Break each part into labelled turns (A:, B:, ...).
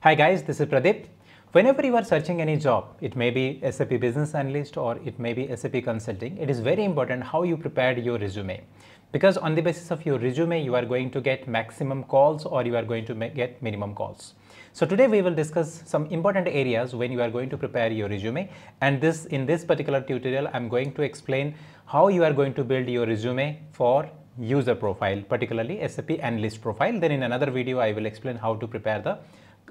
A: Hi guys, this is Pradeep. Whenever you are searching any job, it may be SAP Business Analyst or it may be SAP Consulting, it is very important how you prepared your resume. Because on the basis of your resume, you are going to get maximum calls or you are going to get minimum calls. So today we will discuss some important areas when you are going to prepare your resume and this in this particular tutorial I'm going to explain how you are going to build your resume for user profile particularly SAP analyst profile then in another video I will explain how to prepare the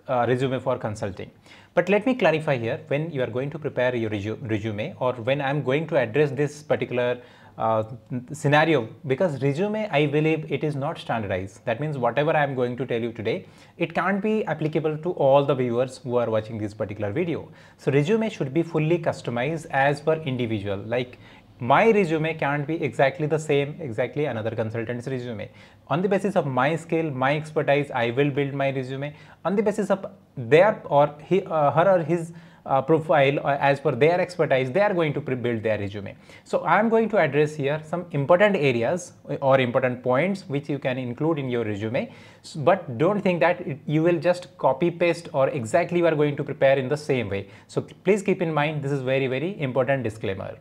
A: uh, resume for consulting. But let me clarify here when you are going to prepare your resume or when I'm going to address this particular uh, scenario because resume I believe it is not standardized. That means whatever I am going to tell you today, it can't be applicable to all the viewers who are watching this particular video. So resume should be fully customized as per individual. Like my resume can't be exactly the same exactly another consultant's resume. On the basis of my skill my expertise i will build my resume. On the basis of their or he, uh, her or his uh, profile uh, as per their expertise they are going to build their resume. So i am going to address here some important areas or important points which you can include in your resume. But don't think that it, you will just copy paste or exactly you are going to prepare in the same way. So please keep in mind this is very very important disclaimer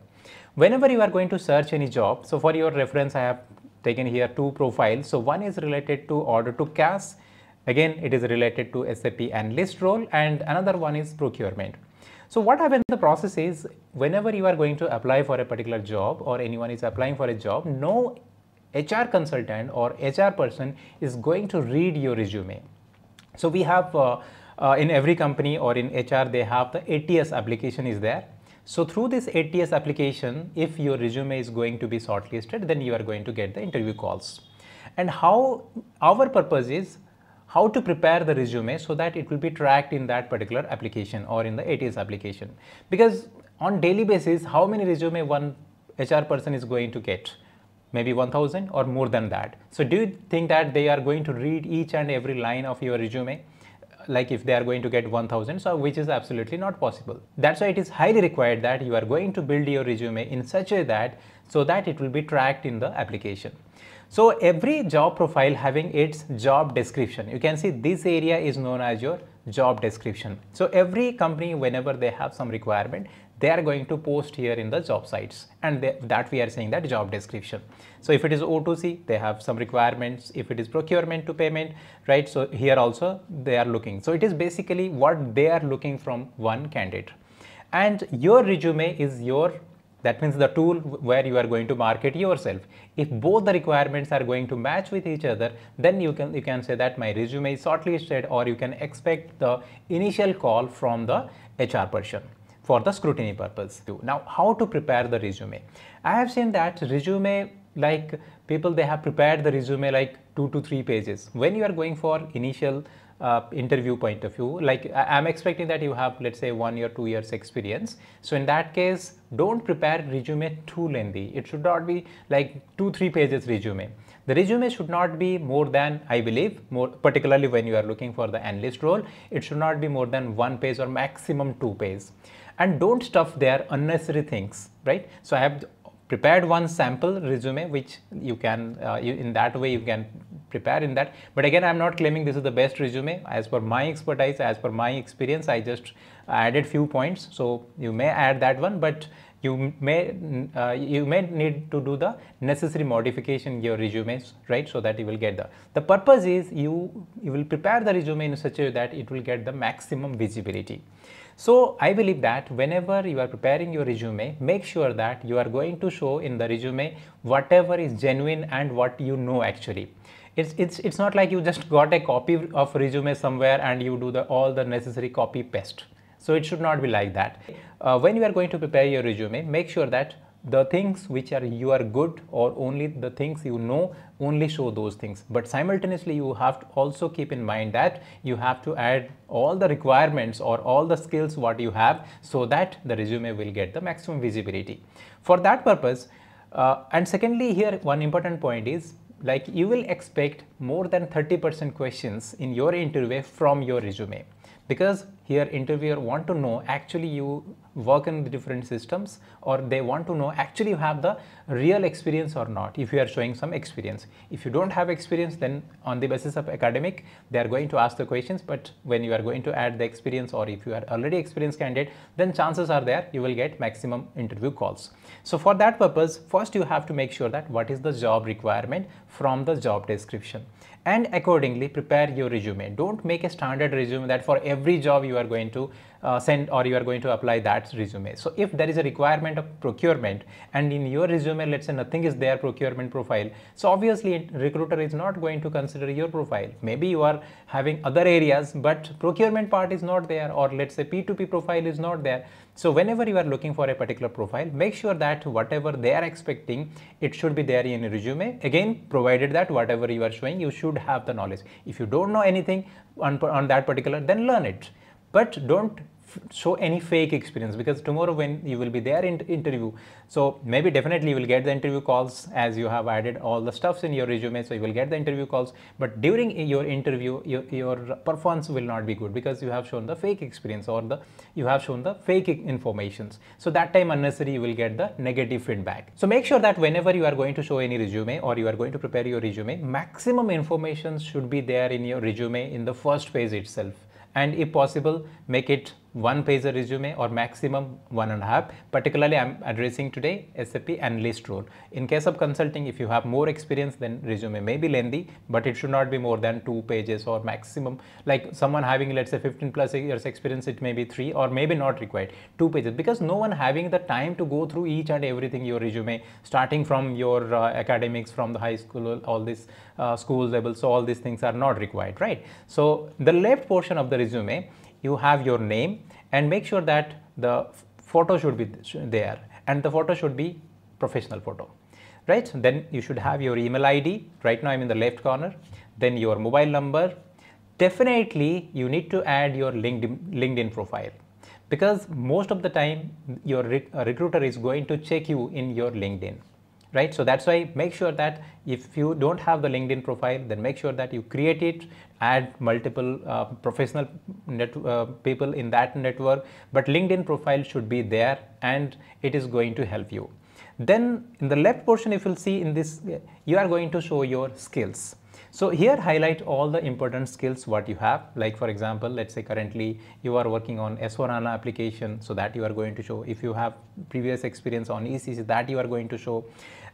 A: Whenever you are going to search any job, so for your reference, I have taken here two profiles. So one is related to order to cash. Again, it is related to SAP analyst role and another one is procurement. So what happens the process is whenever you are going to apply for a particular job or anyone is applying for a job, no HR consultant or HR person is going to read your resume. So we have uh, uh, in every company or in HR, they have the ATS application is there so through this ATS application, if your resume is going to be shortlisted, then you are going to get the interview calls. And how our purpose is how to prepare the resume so that it will be tracked in that particular application or in the ATS application. Because on daily basis, how many resume one HR person is going to get? Maybe 1000 or more than that. So do you think that they are going to read each and every line of your resume? Like if they are going to get 1000 so which is absolutely not possible. That's why it is highly required that you are going to build your resume in such a way that so that it will be tracked in the application. So every job profile having its job description you can see this area is known as your job description. So every company whenever they have some requirement they are going to post here in the job sites and they, that we are saying that job description. So if it is O2C, they have some requirements. If it is procurement to payment, right? So here also they are looking. So it is basically what they are looking from one candidate. And your resume is your that means the tool where you are going to market yourself. If both the requirements are going to match with each other, then you can you can say that my resume is shortlisted or you can expect the initial call from the HR person for the scrutiny purpose. Now, how to prepare the resume? I have seen that resume like people they have prepared the resume like two to three pages. When you are going for initial uh, interview point of view, like I am expecting that you have let's say one year, two years experience. So in that case, don't prepare resume too lengthy. It should not be like two, three pages resume. The resume should not be more than, I believe, more particularly when you are looking for the analyst role, it should not be more than one page or maximum two pages and don't stuff their unnecessary things, right? So I have prepared one sample resume which you can uh, you, in that way you can prepare in that. But again i'm not claiming this is the best resume. As per my expertise as per my experience i just added few points. So you may add that one but you may uh, you may need to do the necessary modification in your resumes right so that you will get the the purpose is you you will prepare the resume in such a way that it will get the maximum visibility so I believe that whenever you are preparing your resume, make sure that you are going to show in the resume whatever is genuine and what you know actually. It's, it's, it's not like you just got a copy of resume somewhere and you do the, all the necessary copy paste. So it should not be like that. Uh, when you are going to prepare your resume, make sure that the things which are you are good or only the things you know only show those things. But simultaneously you have to also keep in mind that you have to add all the requirements or all the skills what you have so that the resume will get the maximum visibility. For that purpose uh, and secondly here one important point is like you will expect more than 30% questions in your interview from your resume. Because here interviewer want to know actually you work in the different systems or they want to know actually you have the real experience or not if you are showing some experience. If you don't have experience then on the basis of academic they are going to ask the questions but when you are going to add the experience or if you are already experienced candidate then chances are there you will get maximum interview calls. So for that purpose first you have to make sure that what is the job requirement from the job description and accordingly prepare your resume. Don't make a standard resume that for every job you are going to uh, send or you are going to apply that resume. So if there is a requirement of procurement and in your resume let's say nothing is there procurement profile so obviously recruiter is not going to consider your profile. Maybe you are having other areas but procurement part is not there or let's say P2P profile is not there. So whenever you are looking for a particular profile make sure that whatever they are expecting it should be there in resume again provided that whatever you are showing you should have the knowledge. If you don't know anything on, on that particular then learn it but don't show any fake experience because tomorrow when you will be there in interview so maybe definitely you will get the interview calls as you have added all the stuffs in your resume so you will get the interview calls. But during your interview your, your performance will not be good because you have shown the fake experience or the you have shown the fake informations. So that time unnecessary you will get the negative feedback. So make sure that whenever you are going to show any resume or you are going to prepare your resume maximum information should be there in your resume in the first page itself and if possible make it one page resume or maximum one and a half. Particularly, I'm addressing today SAP analyst role. In case of consulting, if you have more experience, then resume may be lengthy, but it should not be more than two pages or maximum. Like someone having, let's say, 15 plus years experience, it may be three or maybe not required two pages because no one having the time to go through each and everything your resume, starting from your uh, academics, from the high school, all these uh, school levels. So all these things are not required, right? So the left portion of the resume you have your name and make sure that the photo should be there and the photo should be professional photo. Right? Then you should have your email id right now i'm in the left corner. Then your mobile number. Definitely you need to add your linkedin linkedin profile because most of the time your rec recruiter is going to check you in your linkedin. Right? So that's why make sure that if you don't have the linkedin profile then make sure that you create it add multiple uh, professional net, uh, people in that network but linkedin profile should be there and it is going to help you. Then in the left portion if you'll see in this you are going to show your skills. So here highlight all the important skills what you have. Like for example let's say currently you are working on S4HANA application so that you are going to show. If you have previous experience on ECC that you are going to show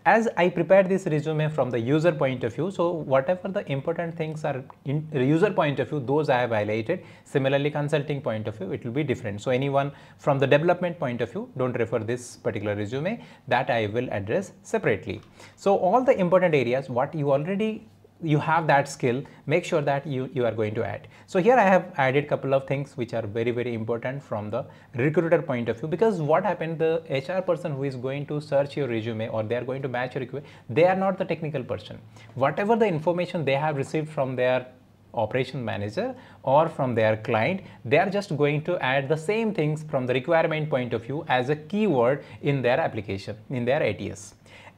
A: as I prepared this resume from the user point of view, so whatever the important things are in user point of view, those I have highlighted. Similarly, consulting point of view, it will be different. So anyone from the development point of view, don't refer this particular resume that I will address separately. So all the important areas, what you already you have that skill make sure that you you are going to add. So here i have added couple of things which are very very important from the recruiter point of view because what happened the hr person who is going to search your resume or they are going to match your request they are not the technical person. Whatever the information they have received from their operation manager or from their client they are just going to add the same things from the requirement point of view as a keyword in their application in their ats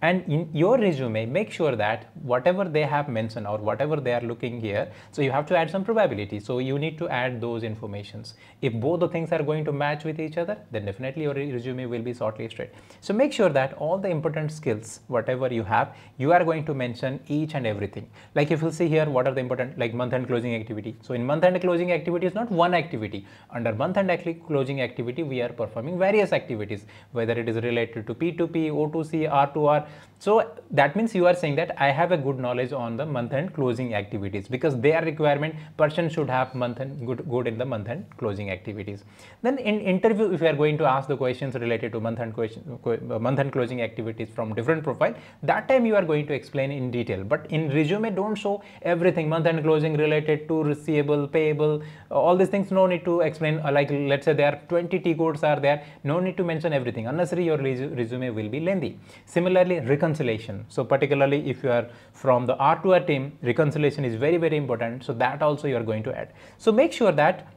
A: and in your resume make sure that whatever they have mentioned or whatever they are looking here so you have to add some probability. So you need to add those informations. If both the things are going to match with each other then definitely your resume will be shortlisted so make sure that all the important skills whatever you have you are going to mention each and everything. Like if you see here what are the important like month end closing activity. So in month end closing activity is not one activity. Under month end closing activity we are performing various activities whether it is related to p2p o2c r2r so that means you are saying that I have a good knowledge on the month end closing activities because their requirement person should have month end good, good in the month end closing activities. Then in interview, if you are going to ask the questions related to month end question, uh, month end closing activities from different profile, that time you are going to explain in detail. But in resume, don't show everything month end closing related to receivable, payable, all these things. No need to explain. Uh, like let's say there are 20 T codes are there. No need to mention everything. Unnecessary, your resume will be lengthy. Similarly, reconciliation. So particularly if you are from the R2R team, reconciliation is very, very important. So that also you are going to add. So make sure that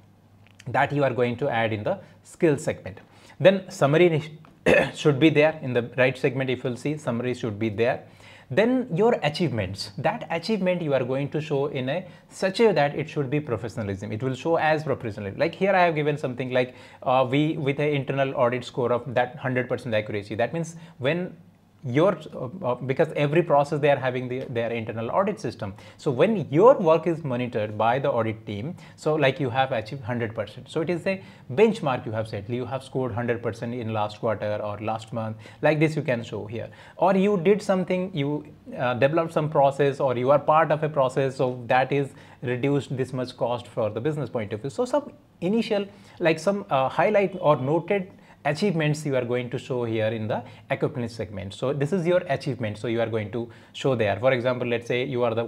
A: that you are going to add in the skill segment. Then summary should be there in the right segment if you'll see summary should be there. then your achievements that achievement you are going to show in a such a that it should be professionalism it will show as professionalism like here i have given something like uh, we with an internal audit score of that 100% accuracy that means when your uh, uh, because every process they are having the, their internal audit system. So when your work is monitored by the audit team so like you have achieved 100% so it is a benchmark you have set. You have scored 100% in last quarter or last month. Like this you can show here. Or you did something you uh, developed some process or you are part of a process so that is reduced this much cost for the business point of view. So some initial like some uh, highlight or noted achievements you are going to show here in the equipment segment. So this is your achievement. So you are going to show there. For example, let's say you are the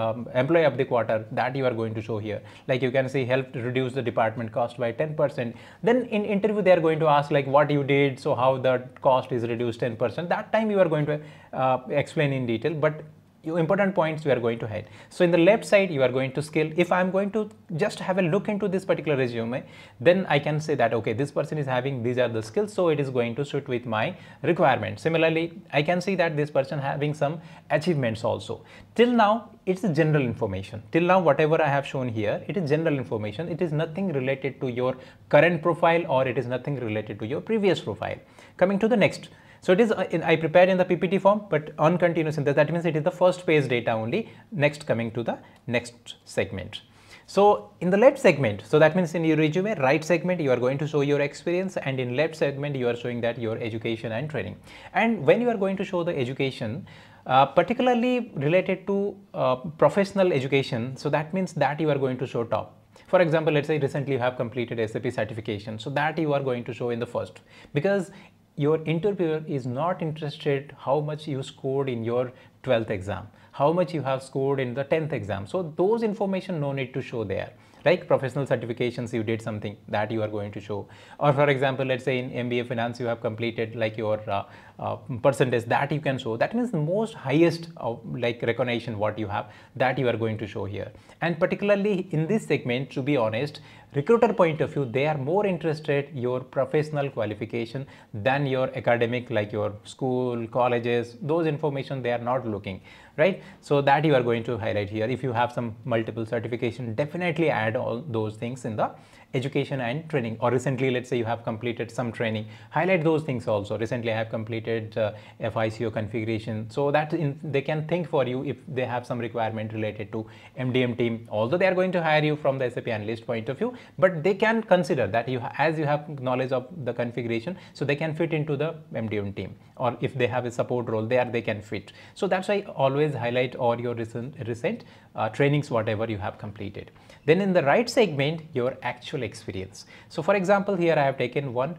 A: um, employee of the quarter that you are going to show here. Like you can see helped reduce the department cost by 10%. Then in interview they are going to ask like what you did, so how the cost is reduced 10%. That time you are going to uh, explain in detail. But important points we are going to hide. So in the left side, you are going to scale. If I'm going to just have a look into this particular resume, then I can say that, okay, this person is having, these are the skills. So it is going to suit with my requirement. Similarly, I can see that this person having some achievements also. Till now, it's general information. Till now, whatever I have shown here, it is general information. It is nothing related to your current profile or it is nothing related to your previous profile. Coming to the next, so it is, uh, in, I prepared in the PPT form, but on continuous synthesis, that means it is the first phase data only. Next coming to the next segment. So in the left segment, so that means in your resume, right segment, you are going to show your experience and in left segment, you are showing that your education and training. And when you are going to show the education, uh, particularly related to uh, professional education, so that means that you are going to show top. For example, let's say recently you have completed SAP certification, so that you are going to show in the first because your interviewer is not interested how much you scored in your 12th exam, how much you have scored in the 10th exam. So those information no need to show there like professional certifications you did something that you are going to show or for example let's say in MBA finance you have completed like your uh, uh, percentage that you can show that means the most highest uh, like recognition what you have that you are going to show here. And particularly in this segment to be honest recruiter point of view they are more interested your professional qualification than your academic like your school colleges those information they are not looking right? So that you are going to highlight here. If you have some multiple certification definitely add all those things in the education and training or recently let's say you have completed some training. Highlight those things also. Recently i have completed uh, fico configuration. So that in, they can think for you if they have some requirement related to mdm team. Although they are going to hire you from the sap analyst point of view but they can consider that you as you have knowledge of the configuration so they can fit into the mdm team. Or if they have a support role there they can fit. So that's why always highlight all your recent, recent uh, trainings whatever you have completed. Then in the right segment your actual experience so for example here i have taken one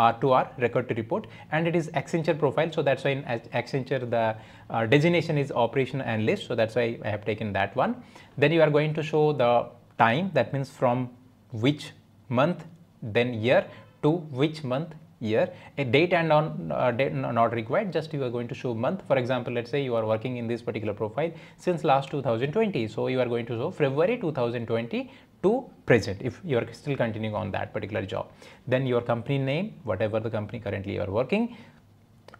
A: R2R record to report and it is Accenture profile. So that's why in Accenture the uh, designation is operation analyst. So that's why I have taken that one. Then you are going to show the time that means from which month then year to which month year a date and on uh, date not required just you are going to show month for example let's say you are working in this particular profile since last 2020 so you are going to show february 2020 to present if you are still continuing on that particular job. Then your company name whatever the company currently you are working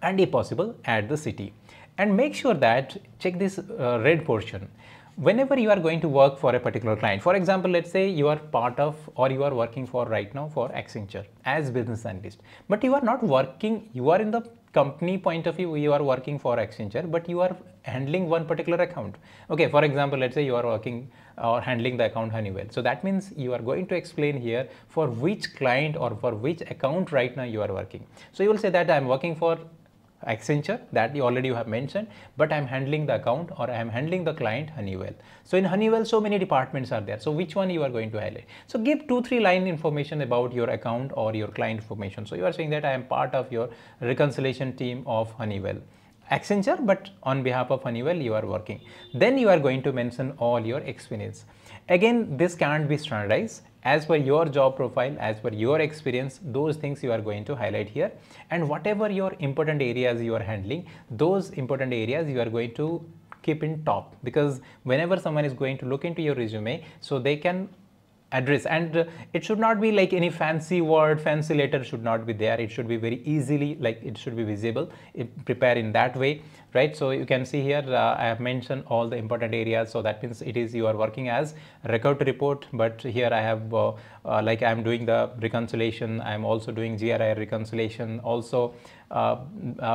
A: and if possible add the city. And make sure that check this uh, red portion whenever you are going to work for a particular client, for example, let's say you are part of or you are working for right now for Accenture as business analyst, but you are not working, you are in the company point of view, you are working for Accenture, but you are handling one particular account. Okay, for example, let's say you are working or handling the account Honeywell. So that means you are going to explain here for which client or for which account right now you are working. So you will say that I am working for Accenture that you already have mentioned, but I'm handling the account or I'm handling the client Honeywell. So in Honeywell, so many departments are there. So which one you are going to highlight? So give two, three line information about your account or your client information. So you are saying that I am part of your reconciliation team of Honeywell. Accenture, but on behalf of Honeywell, you are working. Then you are going to mention all your experience. Again, this can't be standardized as per your job profile, as per your experience, those things you are going to highlight here. And whatever your important areas you are handling, those important areas you are going to keep in top because whenever someone is going to look into your resume, so they can address. And uh, it should not be like any fancy word fancy letter should not be there. It should be very easily like it should be visible it, prepare in that way right? So you can see here uh, i have mentioned all the important areas. So that means it is you are working as record report but here i have uh, uh, like i'm doing the reconciliation. I'm also doing GR/IR reconciliation. Also uh,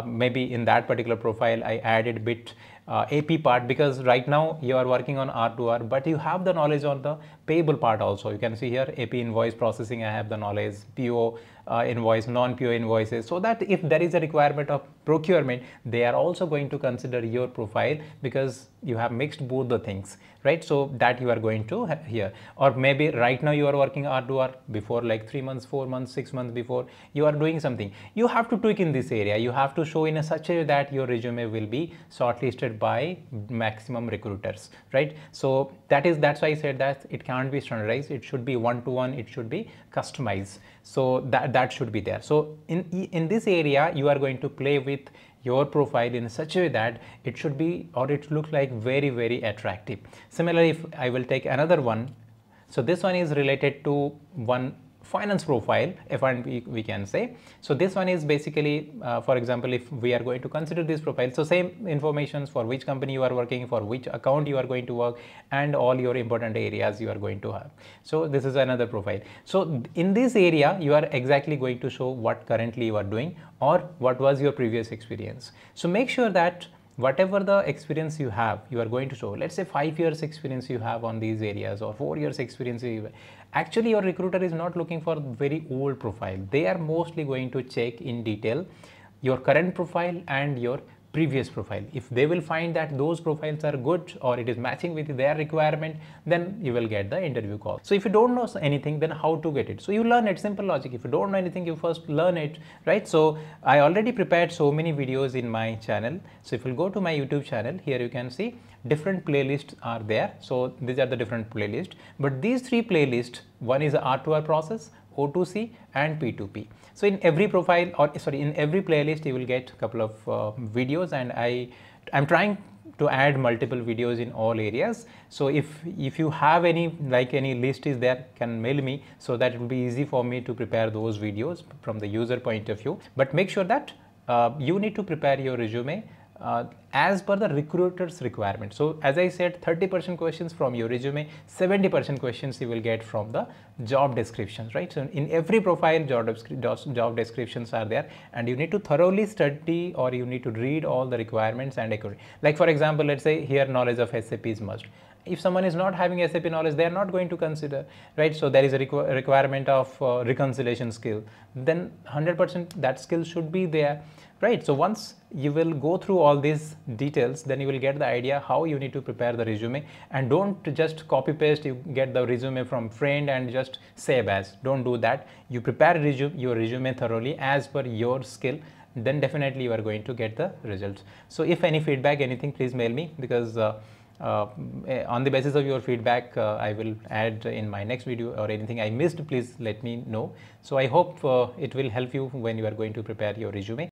A: maybe in that particular profile i added bit uh, AP part because right now you are working on R2R but you have the knowledge on the payable part also. You can see here AP invoice processing I have the knowledge, PO Uh, invoice, non-PO invoices. So that if there is a requirement of procurement they are also going to consider your profile because you have mixed both the things right? So that you are going to here or maybe right now you are working R2R before like three months four months six months before you are doing something. You have to tweak in this area. You have to show in a such a way that your resume will be shortlisted by maximum recruiters right? So that is that's why I said that it can't be standardized. It should be one to one it should be customized so that that should be there. So in in this area you are going to play with your profile in such a way that it should be or it look like very very attractive. Similarly if i will take another one. So this one is related to one finance profile F&B we can say. So this one is basically uh, for example if we are going to consider this profile so same informations for which company you are working for which account you are going to work and all your important areas you are going to have. So this is another profile. So in this area you are exactly going to show what currently you are doing or what was your previous experience. So make sure that whatever the experience you have you are going to show let's say five years experience you have on these areas or four years experience actually your recruiter is not looking for very old profile. They are mostly going to check in detail your current profile and your previous profile. If they will find that those profiles are good or it is matching with their requirement, then you will get the interview call. So if you don't know anything, then how to get it? So you learn it, simple logic. If you don't know anything, you first learn it, right? So I already prepared so many videos in my channel. So if you go to my YouTube channel, here you can see different playlists are there. So these are the different playlists, but these three playlists, one is the R2R process, O2C and P2P. So in every profile or sorry in every playlist you will get a couple of uh, videos and I I'm trying to add multiple videos in all areas. So if if you have any like any list is there can mail me so that it will be easy for me to prepare those videos from the user point of view. But make sure that uh, you need to prepare your resume uh, as per the recruiter's requirement. So as I said 30% questions from your resume, 70% questions you will get from the job descriptions, right? So in every profile job, job descriptions are there and you need to thoroughly study or you need to read all the requirements and according. Like for example, let's say here knowledge of SAP is must if someone is not having SAP knowledge, they are not going to consider, right? So there is a requ requirement of uh, reconciliation skill. Then 100% that skill should be there right? So once you will go through all these details then you will get the idea how you need to prepare the resume. And don't just copy paste you get the resume from friend and just save as. Don't do that. You prepare resume, your resume thoroughly as per your skill then definitely you are going to get the results. So if any feedback anything please mail me because uh, uh, on the basis of your feedback uh, I will add in my next video or anything I missed please let me know. So I hope uh, it will help you when you are going to prepare your resume